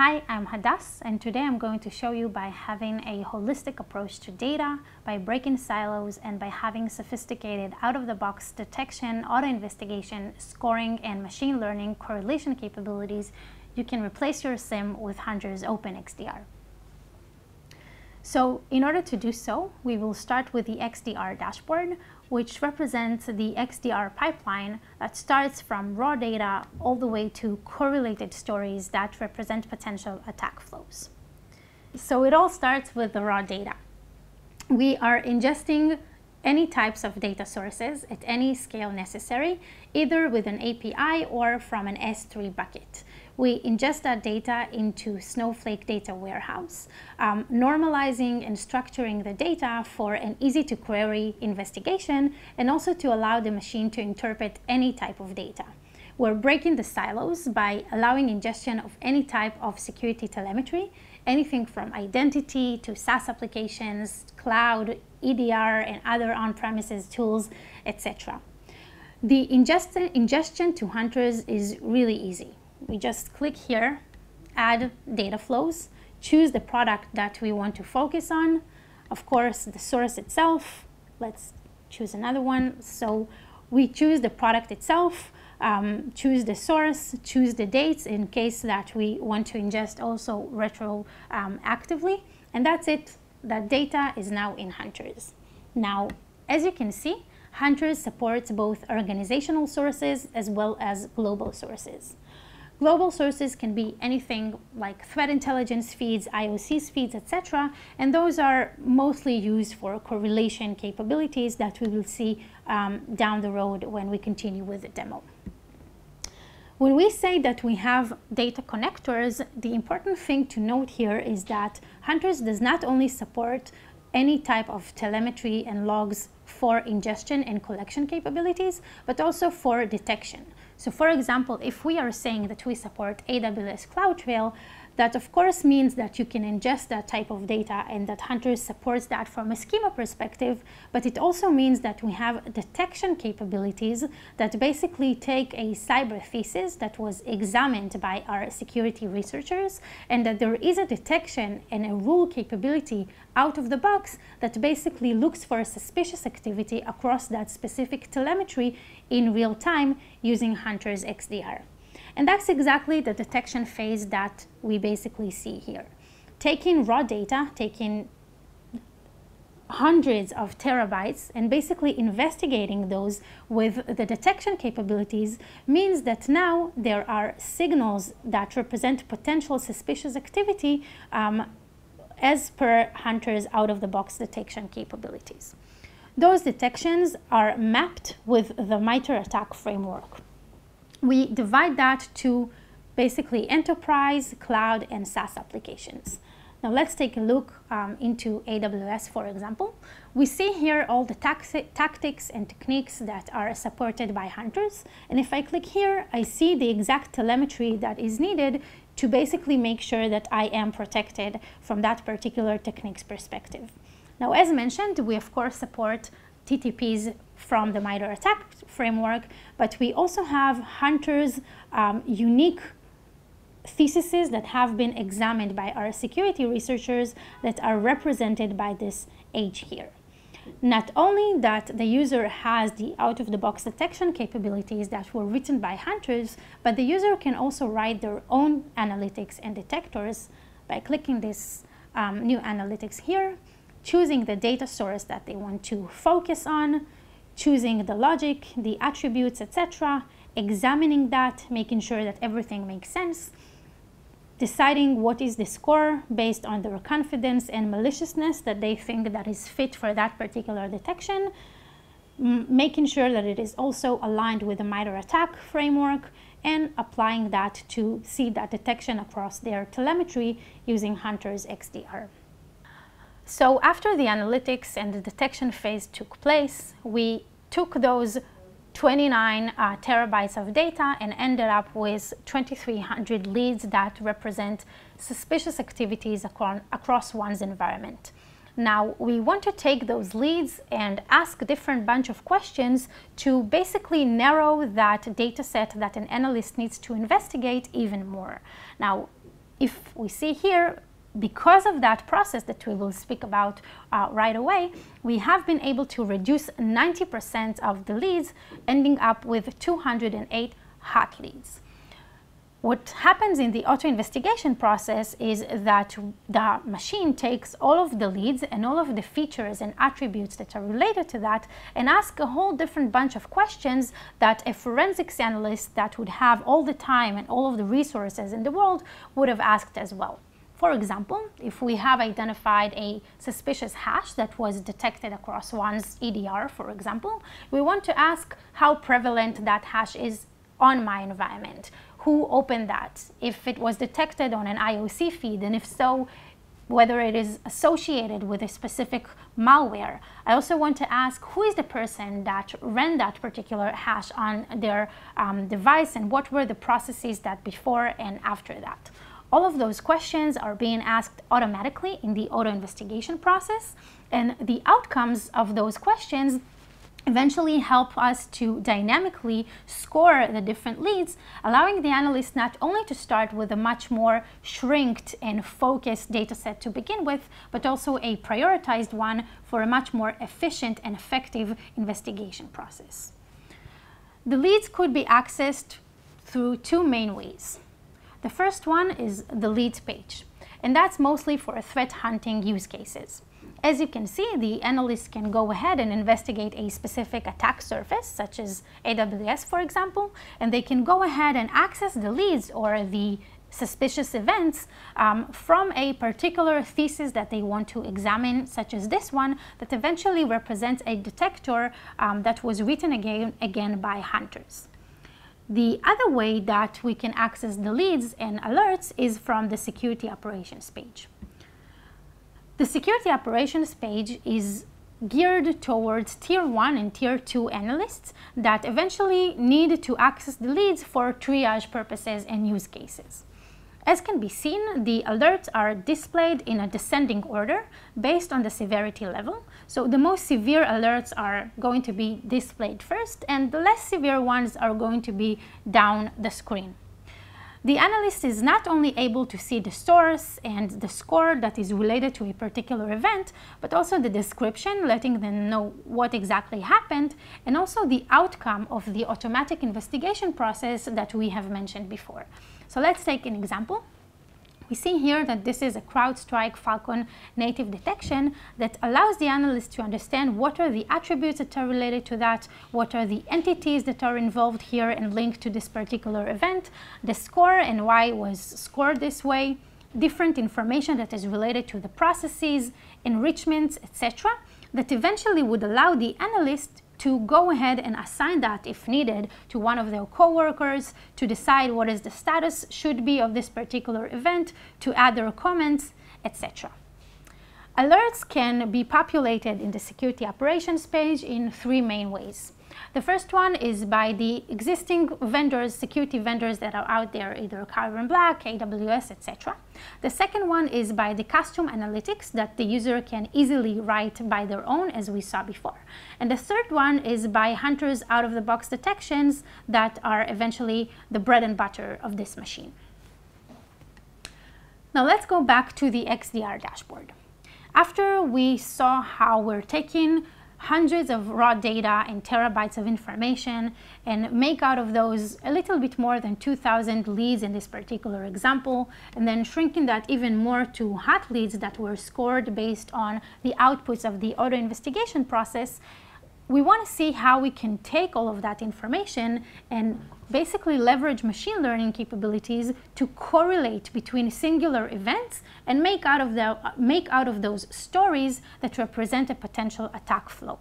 Hi, I'm Hadas and today I'm going to show you by having a holistic approach to data, by breaking silos and by having sophisticated out-of-the-box detection, auto-investigation, scoring and machine learning correlation capabilities, you can replace your SIEM with Hunter's OpenXDR. So in order to do so, we will start with the XDR dashboard, which represents the XDR pipeline that starts from raw data all the way to correlated stories that represent potential attack flows. So it all starts with the raw data. We are ingesting any types of data sources at any scale necessary, either with an API or from an S3 bucket we ingest that data into Snowflake Data Warehouse, um, normalizing and structuring the data for an easy to query investigation and also to allow the machine to interpret any type of data. We're breaking the silos by allowing ingestion of any type of security telemetry, anything from identity to SaaS applications, cloud, EDR, and other on-premises tools, etc. The ingestion, ingestion to hunters is really easy we just click here, add data flows, choose the product that we want to focus on. Of course, the source itself, let's choose another one. So we choose the product itself, um, choose the source, choose the dates in case that we want to ingest also retro um, actively. And that's it. That data is now in Hunters. Now, as you can see, Hunters supports both organizational sources as well as global sources. Global sources can be anything like threat intelligence feeds, IOCs feeds, etc. And those are mostly used for correlation capabilities that we will see um, down the road when we continue with the demo. When we say that we have data connectors, the important thing to note here is that Hunters does not only support any type of telemetry and logs for ingestion and collection capabilities, but also for detection. So for example, if we are saying that we support AWS CloudTrail, that of course means that you can ingest that type of data and that Hunter supports that from a schema perspective, but it also means that we have detection capabilities that basically take a cyber thesis that was examined by our security researchers and that there is a detection and a rule capability out of the box that basically looks for a suspicious activity across that specific telemetry in real time using Hunter's XDR. And that's exactly the detection phase that we basically see here. Taking raw data, taking hundreds of terabytes and basically investigating those with the detection capabilities means that now there are signals that represent potential suspicious activity um, as per Hunter's out-of-the-box detection capabilities. Those detections are mapped with the MITRE ATT&CK framework we divide that to basically enterprise, cloud, and SaaS applications. Now let's take a look um, into AWS, for example. We see here all the tactics and techniques that are supported by hunters. And if I click here, I see the exact telemetry that is needed to basically make sure that I am protected from that particular techniques perspective. Now, as mentioned, we of course support TTPs from the MITRE ATT&CK framework, but we also have Hunter's um, unique theses that have been examined by our security researchers that are represented by this H here. Not only that the user has the out-of-the-box detection capabilities that were written by hunters, but the user can also write their own analytics and detectors by clicking this um, new analytics here, choosing the data source that they want to focus on, choosing the logic, the attributes, etc., examining that, making sure that everything makes sense, deciding what is the score based on their confidence and maliciousness that they think that is fit for that particular detection, making sure that it is also aligned with the MITRE ATT&CK framework, and applying that to see that detection across their telemetry using Hunter's XDR. So after the analytics and the detection phase took place, we took those 29 uh, terabytes of data and ended up with 2,300 leads that represent suspicious activities across, one's environment. Now, we want to take those leads and ask different bunch of questions to basically narrow that data set that an analyst needs to investigate even more. Now, if we see here, because of that process that we will speak about uh, right away, we have been able to reduce 90% of the leads, ending up with 208 hot leads. What happens in the auto investigation process is that the machine takes all of the leads and all of the features and attributes that are related to that and asks a whole different bunch of questions that a forensics analyst that would have all the time and all of the resources in the world would have asked as well. For example, if we have identified a suspicious hash that was detected across one's EDR, for example, we want to ask how prevalent that hash is on my environment. Who opened that? If it was detected on an IOC feed, and if so, whether it is associated with a specific malware. I also want to ask who is the person that ran that particular hash on their um, device and what were the processes that before and after that. All of those questions are being asked automatically in the auto investigation process, and the outcomes of those questions eventually help us to dynamically score the different leads, allowing the analyst not only to start with a much more shrinked and focused data set to begin with, but also a prioritized one for a much more efficient and effective investigation process. The leads could be accessed through two main ways. The first one is the leads page, and that's mostly for threat hunting use cases. As you can see, the analyst can go ahead and investigate a specific attack surface, such as AWS, for example, and they can go ahead and access the leads or the suspicious events um, from a particular thesis that they want to examine, such as this one, that eventually represents a detector um, that was written again, again by hunters. The other way that we can access the leads and alerts is from the security operations page. The security operations page is geared towards tier 1 and tier 2 analysts that eventually need to access the leads for triage purposes and use cases. As can be seen, the alerts are displayed in a descending order based on the severity level. So the most severe alerts are going to be displayed first and the less severe ones are going to be down the screen. The analyst is not only able to see the source and the score that is related to a particular event, but also the description, letting them know what exactly happened, and also the outcome of the automatic investigation process that we have mentioned before. So let's take an example. We see here that this is a CrowdStrike Falcon native detection that allows the analyst to understand what are the attributes that are related to that, what are the entities that are involved here and linked to this particular event, the score and why it was scored this way, different information that is related to the processes, enrichments, etc., that eventually would allow the analyst to go ahead and assign that if needed to one of their coworkers to decide what is the status should be of this particular event, to add their comments, etc. Alerts can be populated in the security operations page in three main ways. The first one is by the existing vendors, security vendors that are out there, either Carbon Black, AWS, etc. The second one is by the custom analytics that the user can easily write by their own, as we saw before. And the third one is by hunters out-of-the-box detections that are eventually the bread and butter of this machine. Now let's go back to the XDR dashboard. After we saw how we're taking hundreds of raw data and terabytes of information and make out of those a little bit more than 2,000 leads in this particular example, and then shrinking that even more to hot leads that were scored based on the outputs of the auto investigation process, we want to see how we can take all of that information and basically leverage machine learning capabilities to correlate between singular events and make out of, the, make out of those stories that represent a potential attack flow.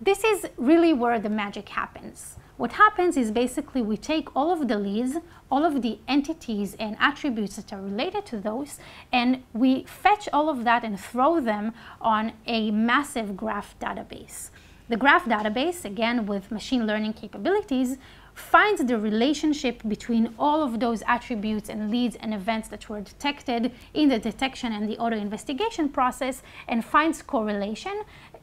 This is really where the magic happens. What happens is basically we take all of the leads, all of the entities and attributes that are related to those, and we fetch all of that and throw them on a massive graph database. The graph database, again with machine learning capabilities, finds the relationship between all of those attributes and leads and events that were detected in the detection and the auto investigation process and finds correlation,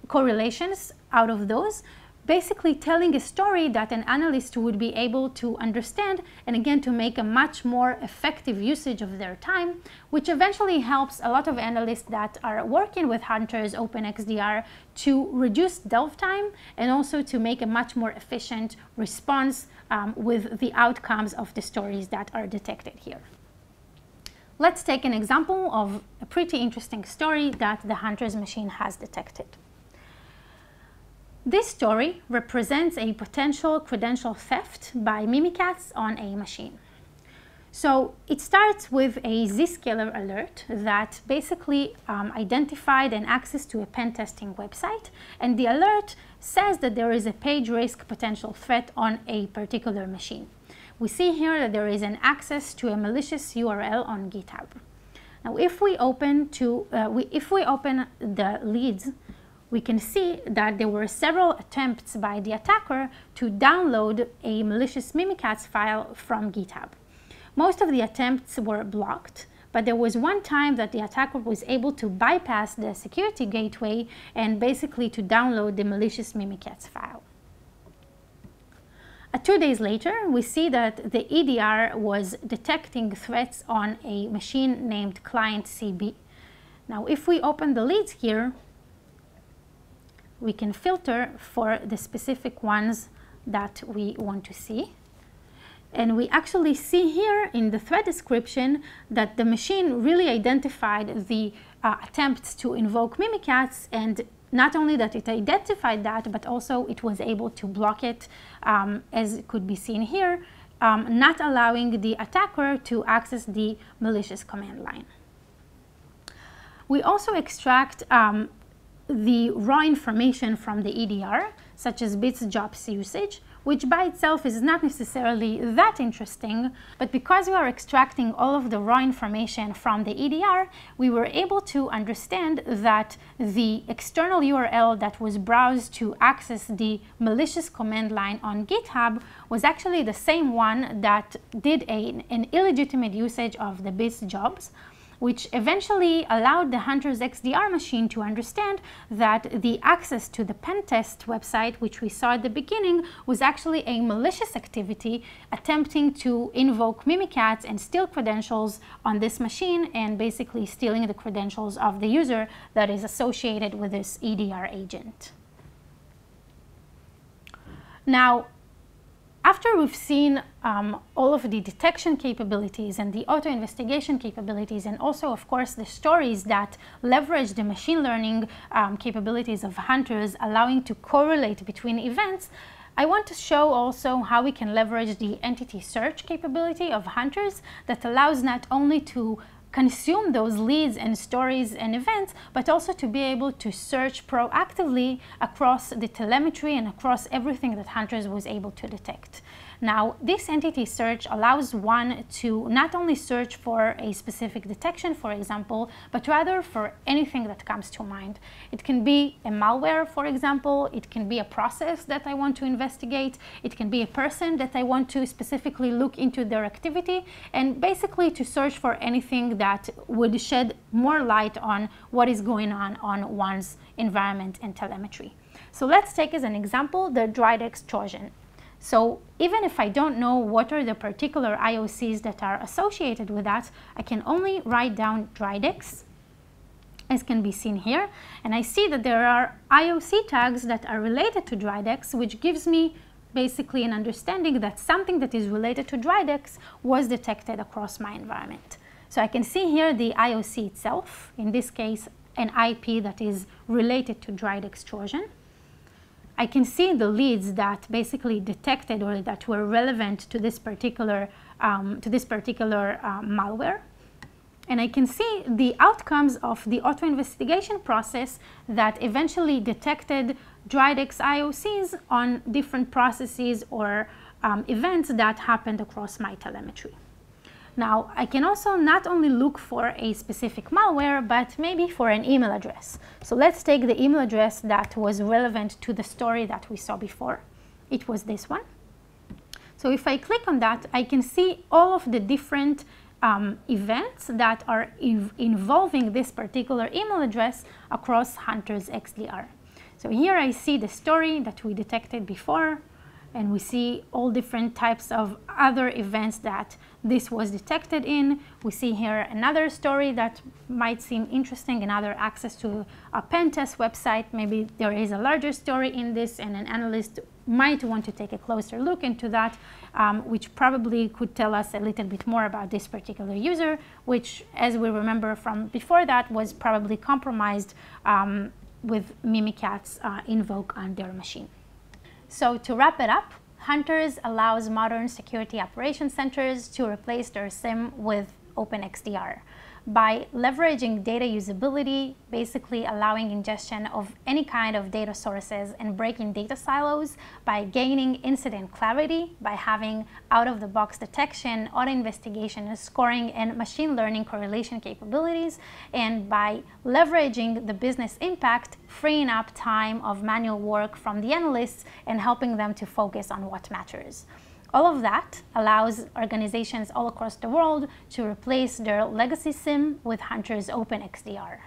correlations out of those basically telling a story that an analyst would be able to understand and again to make a much more effective usage of their time, which eventually helps a lot of analysts that are working with Hunters OpenXDR to reduce dwell time and also to make a much more efficient response um, with the outcomes of the stories that are detected here. Let's take an example of a pretty interesting story that the Hunters machine has detected. This story represents a potential credential theft by Mimikatz on a machine. So it starts with a Zscaler alert that basically um, identified an access to a pen testing website, and the alert says that there is a page risk potential threat on a particular machine. We see here that there is an access to a malicious URL on GitHub. Now, if we open to, uh, we, if we open the leads we can see that there were several attempts by the attacker to download a malicious Mimikatz file from GitHub. Most of the attempts were blocked, but there was one time that the attacker was able to bypass the security gateway and basically to download the malicious Mimikatz file. Uh, two days later, we see that the EDR was detecting threats on a machine named client CB. Now, if we open the leads here, we can filter for the specific ones that we want to see. And we actually see here in the threat description that the machine really identified the uh, attempts to invoke Mimikatz and not only that it identified that, but also it was able to block it um, as could be seen here, um, not allowing the attacker to access the malicious command line. We also extract um, the raw information from the EDR, such as bits jobs usage, which by itself is not necessarily that interesting, but because we are extracting all of the raw information from the EDR, we were able to understand that the external URL that was browsed to access the malicious command line on GitHub was actually the same one that did a, an illegitimate usage of the bits jobs, which eventually allowed the Hunter's XDR machine to understand that the access to the pentest website, which we saw at the beginning, was actually a malicious activity attempting to invoke Mimikatz and steal credentials on this machine and basically stealing the credentials of the user that is associated with this EDR agent. Now, after we've seen um, all of the detection capabilities and the auto investigation capabilities and also of course the stories that leverage the machine learning um, capabilities of hunters allowing to correlate between events I want to show also how we can leverage the entity search capability of hunters that allows not only to consume those leads and stories and events, but also to be able to search proactively across the telemetry and across everything that Hunters was able to detect. Now, this entity search allows one to not only search for a specific detection, for example, but rather for anything that comes to mind. It can be a malware, for example, it can be a process that I want to investigate, it can be a person that I want to specifically look into their activity, and basically to search for anything that would shed more light on what is going on on one's environment and telemetry. So let's take as an example the Dridex Trojan. So even if I don't know what are the particular IOCs that are associated with that, I can only write down Dridex, as can be seen here. And I see that there are IOC tags that are related to Dridex, which gives me basically an understanding that something that is related to Dridex was detected across my environment. So I can see here the IOC itself, in this case, an IP that is related to Dridex Trojan. I can see the leads that basically detected or that were relevant to this particular, um, to this particular uh, malware. And I can see the outcomes of the auto investigation process that eventually detected Dridex IOCs on different processes or um, events that happened across my telemetry. Now, I can also not only look for a specific malware, but maybe for an email address. So let's take the email address that was relevant to the story that we saw before. It was this one. So if I click on that, I can see all of the different um, events that are involving this particular email address across Hunter's XDR. So here I see the story that we detected before, and we see all different types of other events that this was detected in. We see here another story that might seem interesting, another access to a pen test website. Maybe there is a larger story in this and an analyst might want to take a closer look into that, um, which probably could tell us a little bit more about this particular user, which as we remember from before that was probably compromised um, with Mimikatz uh, invoke on their machine. So to wrap it up, Hunters allows modern security operation centers to replace their SIEM with OpenXDR by leveraging data usability, basically allowing ingestion of any kind of data sources and breaking data silos, by gaining incident clarity, by having out-of-the-box detection, auto-investigation, scoring, and machine learning correlation capabilities, and by leveraging the business impact, freeing up time of manual work from the analysts and helping them to focus on what matters. All of that allows organizations all across the world to replace their legacy SIEM with Hunter's OpenXDR.